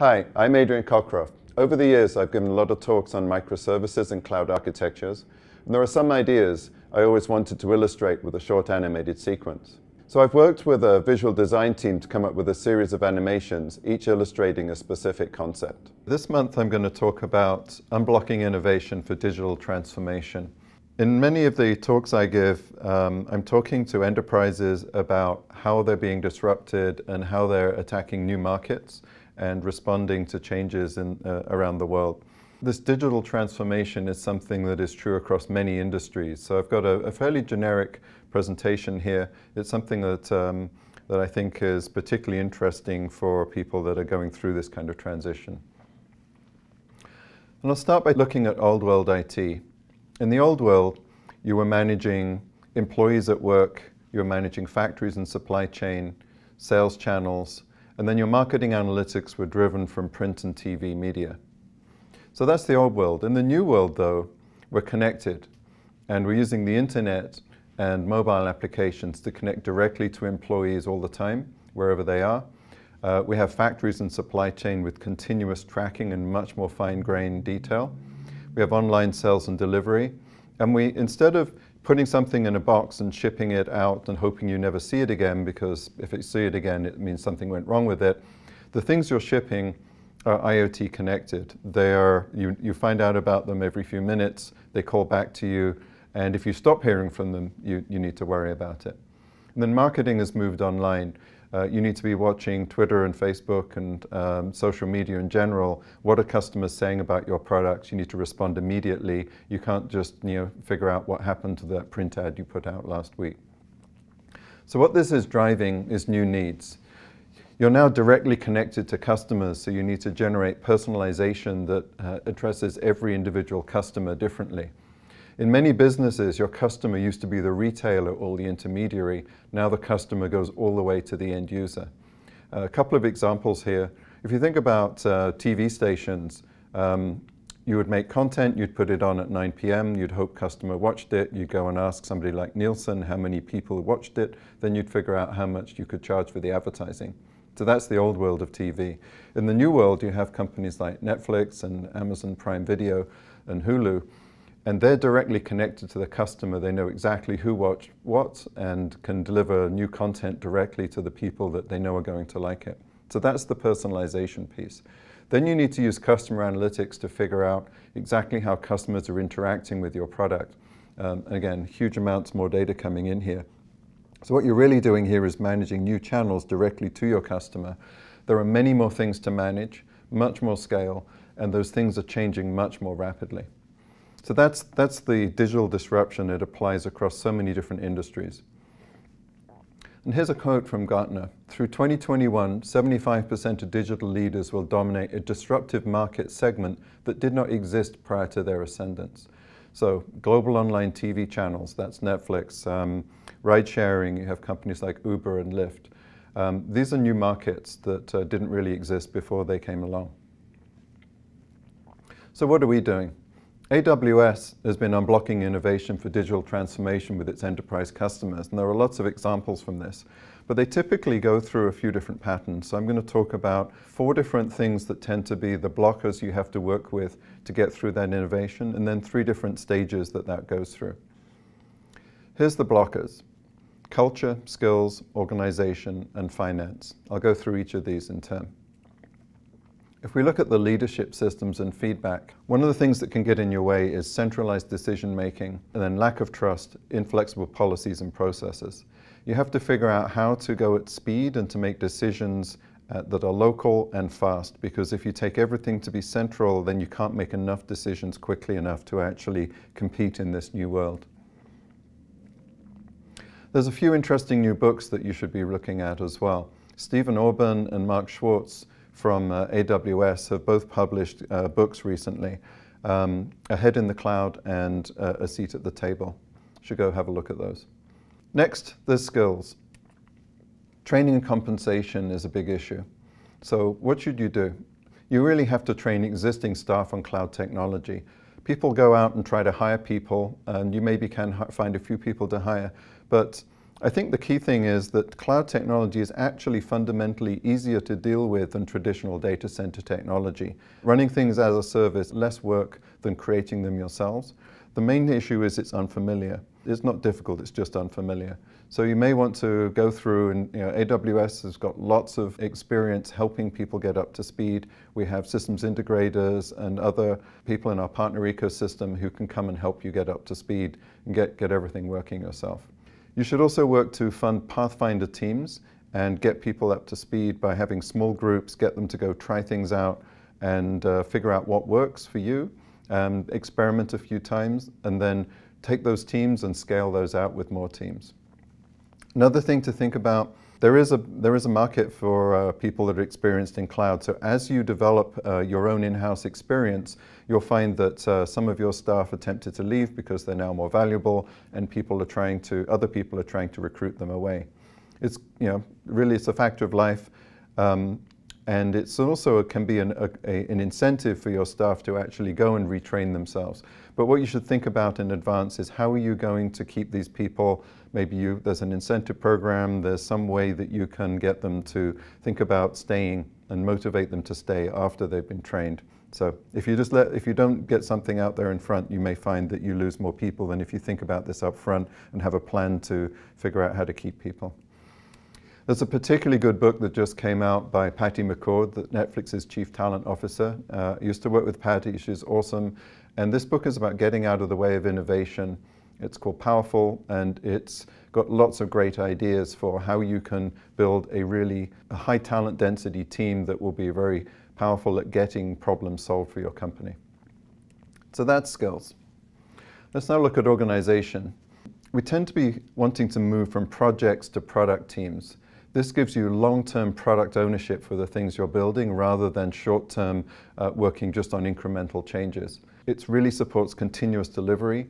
Hi, I'm Adrian Cockcroft. Over the years, I've given a lot of talks on microservices and cloud architectures, and there are some ideas I always wanted to illustrate with a short animated sequence. So I've worked with a visual design team to come up with a series of animations, each illustrating a specific concept. This month I'm going to talk about unblocking innovation for digital transformation. In many of the talks I give, um, I'm talking to enterprises about how they're being disrupted and how they're attacking new markets and responding to changes in, uh, around the world. This digital transformation is something that is true across many industries. So I've got a, a fairly generic presentation here. It's something that, um, that I think is particularly interesting for people that are going through this kind of transition. And I'll start by looking at old world IT. In the old world, you were managing employees at work, you were managing factories and supply chain, sales channels, and then your marketing analytics were driven from print and TV media. So that's the old world. In the new world, though, we're connected and we're using the internet and mobile applications to connect directly to employees all the time, wherever they are. Uh, we have factories and supply chain with continuous tracking and much more fine-grained detail. We have online sales and delivery. And we, instead of putting something in a box and shipping it out and hoping you never see it again because if you see it again it means something went wrong with it. The things you're shipping are IoT connected. They are, you, you find out about them every few minutes, they call back to you, and if you stop hearing from them, you, you need to worry about it. And then marketing has moved online uh, you need to be watching Twitter and Facebook and um, social media in general. What are customers saying about your products? You need to respond immediately. You can't just you know, figure out what happened to that print ad you put out last week. So what this is driving is new needs. You're now directly connected to customers, so you need to generate personalization that uh, addresses every individual customer differently. In many businesses, your customer used to be the retailer or the intermediary. Now the customer goes all the way to the end user. Uh, a couple of examples here. If you think about uh, TV stations, um, you would make content, you'd put it on at 9 p.m., you'd hope customer watched it, you'd go and ask somebody like Nielsen how many people watched it, then you'd figure out how much you could charge for the advertising. So that's the old world of TV. In the new world, you have companies like Netflix and Amazon Prime Video and Hulu and they're directly connected to the customer. They know exactly who watched what and can deliver new content directly to the people that they know are going to like it. So that's the personalization piece. Then you need to use customer analytics to figure out exactly how customers are interacting with your product. Um, again, huge amounts more data coming in here. So what you're really doing here is managing new channels directly to your customer. There are many more things to manage, much more scale, and those things are changing much more rapidly. So that's, that's the digital disruption. It applies across so many different industries. And here's a quote from Gartner. Through 2021, 75% of digital leaders will dominate a disruptive market segment that did not exist prior to their ascendance. So global online TV channels, that's Netflix, um, ride sharing, you have companies like Uber and Lyft. Um, these are new markets that uh, didn't really exist before they came along. So what are we doing? AWS has been unblocking innovation for digital transformation with its enterprise customers, and there are lots of examples from this. But they typically go through a few different patterns. So I'm going to talk about four different things that tend to be the blockers you have to work with to get through that innovation, and then three different stages that that goes through. Here's the blockers. Culture, skills, organization, and finance. I'll go through each of these in turn. If we look at the leadership systems and feedback, one of the things that can get in your way is centralized decision making and then lack of trust, inflexible policies and processes. You have to figure out how to go at speed and to make decisions uh, that are local and fast because if you take everything to be central then you can't make enough decisions quickly enough to actually compete in this new world. There's a few interesting new books that you should be looking at as well. Stephen Orban and Mark Schwartz from uh, AWS have both published uh, books recently, um, Ahead in the Cloud and uh, A Seat at the Table. Should go have a look at those. Next, the skills. Training and compensation is a big issue. So what should you do? You really have to train existing staff on cloud technology. People go out and try to hire people, and you maybe can find a few people to hire, but I think the key thing is that cloud technology is actually fundamentally easier to deal with than traditional data center technology. Running things as a service, less work than creating them yourselves. The main issue is it's unfamiliar. It's not difficult, it's just unfamiliar. So you may want to go through and you know, AWS has got lots of experience helping people get up to speed. We have systems integrators and other people in our partner ecosystem who can come and help you get up to speed and get, get everything working yourself. You should also work to fund Pathfinder teams and get people up to speed by having small groups, get them to go try things out and uh, figure out what works for you, um, experiment a few times, and then take those teams and scale those out with more teams. Another thing to think about, there is a, there is a market for uh, people that are experienced in cloud. So as you develop uh, your own in-house experience, you'll find that uh, some of your staff are tempted to leave because they're now more valuable and people are trying to, other people are trying to recruit them away. It's, you know, really it's a factor of life. Um, and it's also it can be an, a, a, an incentive for your staff to actually go and retrain themselves. But what you should think about in advance is how are you going to keep these people, maybe you, there's an incentive program, there's some way that you can get them to think about staying and motivate them to stay after they've been trained. So if you just let, if you don't get something out there in front, you may find that you lose more people than if you think about this up front and have a plan to figure out how to keep people. There's a particularly good book that just came out by Patty McCord, Netflix's chief talent officer. Uh, used to work with Patty, she's awesome. And this book is about getting out of the way of innovation. It's called Powerful, and it's got lots of great ideas for how you can build a really high talent density team that will be very powerful at getting problems solved for your company. So that's skills. Let's now look at organization. We tend to be wanting to move from projects to product teams. This gives you long-term product ownership for the things you're building rather than short-term uh, working just on incremental changes. It really supports continuous delivery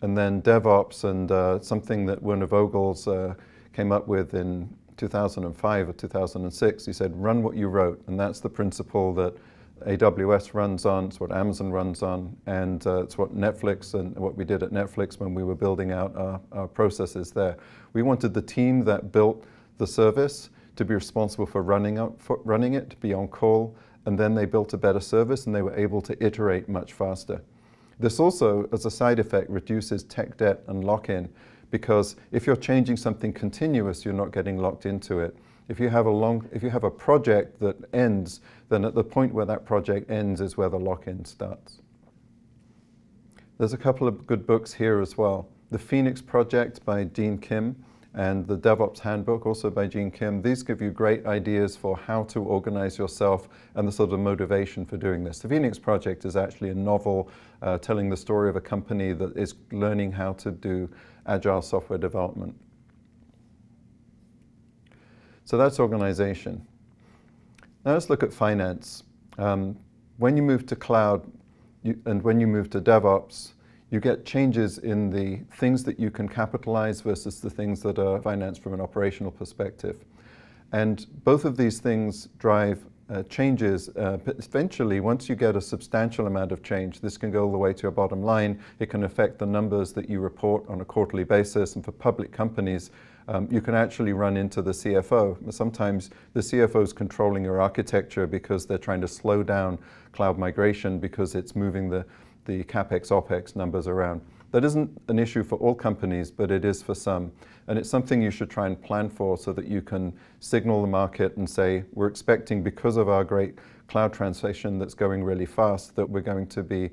and then DevOps and uh, something that Werner Vogels uh, came up with in 2005 or 2006, he said, run what you wrote. And that's the principle that AWS runs on, it's what Amazon runs on, and uh, it's what Netflix and what we did at Netflix when we were building out our, our, processes there. We wanted the team that built the service to be responsible for running, up, for running it, to be on call, and then they built a better service and they were able to iterate much faster. This also, as a side effect, reduces tech debt and lock-in because if you're changing something continuous, you're not getting locked into it. If you have a long, if you have a project that ends, then at the point where that project ends is where the lock-in starts. There's a couple of good books here as well. The Phoenix Project by Gene Kim and the DevOps Handbook, also by Gene Kim. These give you great ideas for how to organize yourself and the sort of motivation for doing this. The Phoenix Project is actually a novel uh, telling the story of a company that is learning how to do agile software development. So that's organization. Now let's look at finance. Um, when you move to cloud you, and when you move to DevOps, you get changes in the things that you can capitalize versus the things that are financed from an operational perspective. And both of these things drive uh, changes. Uh, eventually, once you get a substantial amount of change, this can go all the way to your bottom line. It can affect the numbers that you report on a quarterly basis. And for public companies, um, you can actually run into the CFO. Sometimes the CFO is controlling your architecture because they're trying to slow down cloud migration because it's moving the, the CapEx, OpEx numbers around. That isn't an issue for all companies, but it is for some. And it's something you should try and plan for so that you can signal the market and say, we're expecting because of our great cloud transition that's going really fast, that we're going to be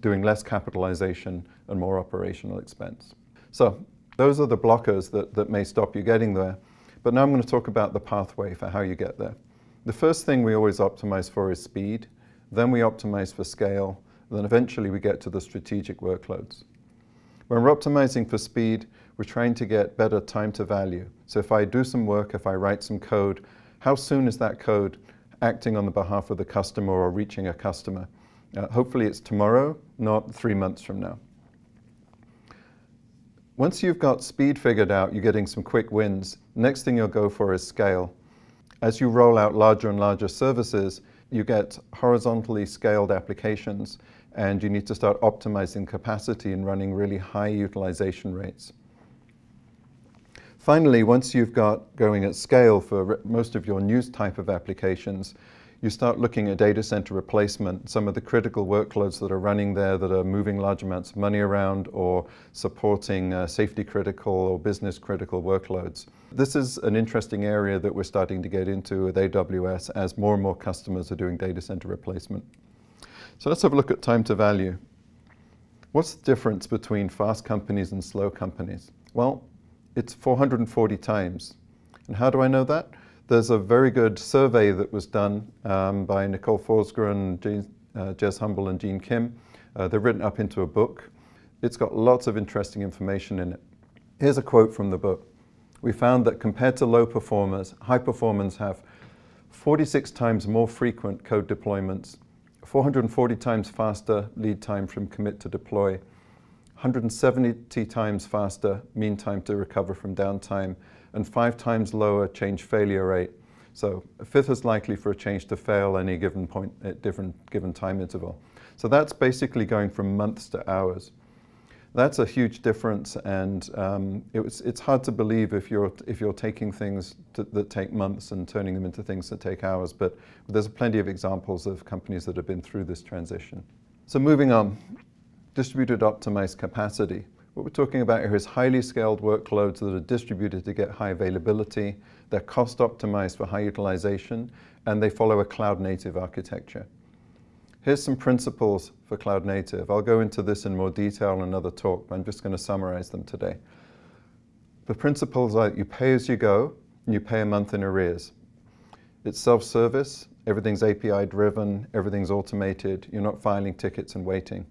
doing less capitalization and more operational expense. So those are the blockers that, that may stop you getting there. But now I'm going to talk about the pathway for how you get there. The first thing we always optimize for is speed. Then we optimize for scale. Then eventually we get to the strategic workloads. When we're optimizing for speed, we're trying to get better time to value. So if I do some work, if I write some code, how soon is that code acting on the behalf of the customer or reaching a customer? Uh, hopefully it's tomorrow, not three months from now. Once you've got speed figured out, you're getting some quick wins. Next thing you'll go for is scale. As you roll out larger and larger services, you get horizontally scaled applications and you need to start optimizing capacity and running really high utilization rates. Finally, once you've got going at scale for most of your news type of applications, you start looking at data center replacement, some of the critical workloads that are running there that are moving large amounts of money around or supporting uh, safety critical or business critical workloads. This is an interesting area that we're starting to get into with AWS as more and more customers are doing data center replacement. So let's have a look at time to value. What's the difference between fast companies and slow companies? Well, it's 440 times. And how do I know that? There's a very good survey that was done um, by Nicole Forsgren, Jez, uh, Humble and Gene Kim. Uh, they're written up into a book. It's got lots of interesting information in it. Here's a quote from the book. We found that compared to low performers, high performers have 46 times more frequent code deployments, 440 times faster lead time from commit to deploy, 170 times faster mean time to recover from downtime, and five times lower change failure rate. So a fifth as likely for a change to fail any given point at different given time interval. So that's basically going from months to hours. That's a huge difference, and um, it was, it's hard to believe if you're if you're taking things to, that take months and turning them into things that take hours. But there's plenty of examples of companies that have been through this transition. So moving on, distributed optimized capacity. What we're talking about here is highly scaled workloads that are distributed to get high availability, they're cost optimized for high utilization, and they follow a cloud native architecture. Here's some principles for cloud native. I'll go into this in more detail in another talk, but I'm just going to summarize them today. The principles are you pay as you go, and you pay a month in arrears. It's self-service, everything's API driven, everything's automated, you're not filing tickets and waiting.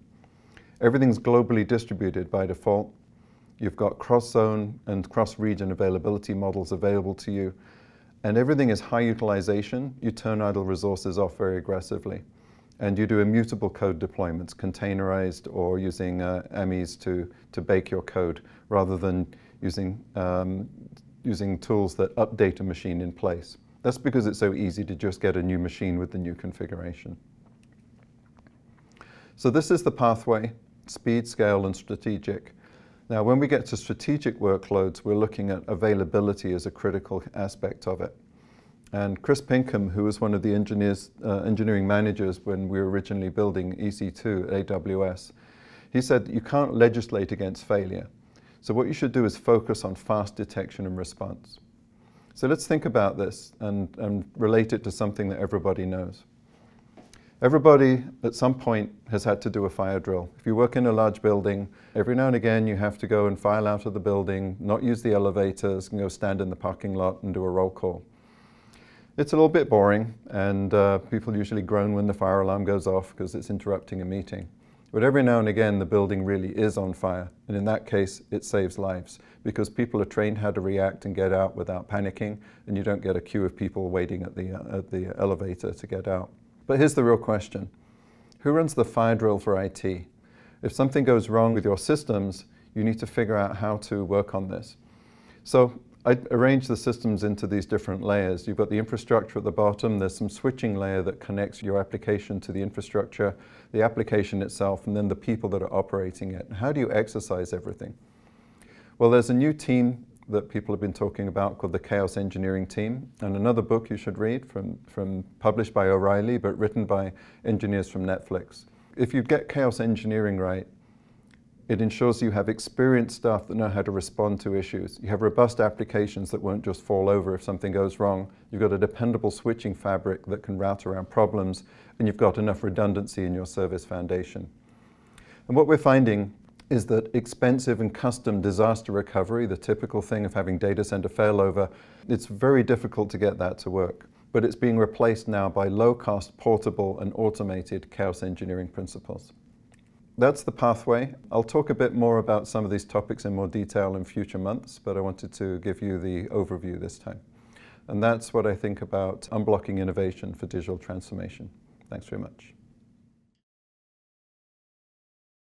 Everything's globally distributed by default. You've got cross-zone and cross-region availability models available to you. And everything is high utilization. You turn idle resources off very aggressively. And you do immutable code deployments, containerized or using uh, AMIs to, to bake your code, rather than using, um, using tools that update a machine in place. That's because it's so easy to just get a new machine with the new configuration. So this is the pathway speed, scale, and strategic. Now, when we get to strategic workloads, we're looking at availability as a critical aspect of it. And Chris Pinkham, who was one of the engineers, uh, engineering managers when we were originally building EC2 at AWS, he said you can't legislate against failure. So what you should do is focus on fast detection and response. So let's think about this and, and relate it to something that everybody knows. Everybody at some point has had to do a fire drill. If you work in a large building, every now and again you have to go and file out of the building, not use the elevators, and go stand in the parking lot and do a roll call. It's a little bit boring, and uh, people usually groan when the fire alarm goes off because it's interrupting a meeting. But every now and again, the building really is on fire. And in that case, it saves lives because people are trained how to react and get out without panicking, and you don't get a queue of people waiting at the, uh, at the elevator to get out. But here's the real question. Who runs the fire drill for IT? If something goes wrong with your systems, you need to figure out how to work on this. So I arrange the systems into these different layers. You've got the infrastructure at the bottom, there's some switching layer that connects your application to the infrastructure, the application itself, and then the people that are operating it. How do you exercise everything? Well, there's a new team that people have been talking about called the Chaos Engineering Team, and another book you should read from, from published by O'Reilly but written by engineers from Netflix. If you get chaos engineering right, it ensures you have experienced staff that know how to respond to issues. You have robust applications that won't just fall over if something goes wrong. You've got a dependable switching fabric that can route around problems, and you've got enough redundancy in your service foundation. And what we're finding is that expensive and custom disaster recovery, the typical thing of having data center failover, it's very difficult to get that to work. But it's being replaced now by low-cost, portable, and automated chaos engineering principles. That's the pathway. I'll talk a bit more about some of these topics in more detail in future months, but I wanted to give you the overview this time. And that's what I think about unblocking innovation for digital transformation. Thanks very much.